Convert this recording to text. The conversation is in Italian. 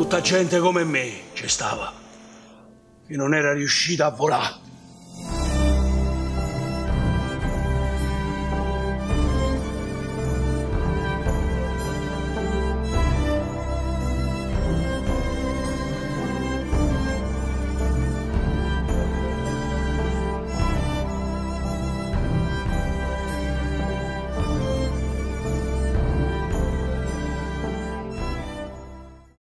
Tutta gente come me ci stava, che non era riuscita a volare.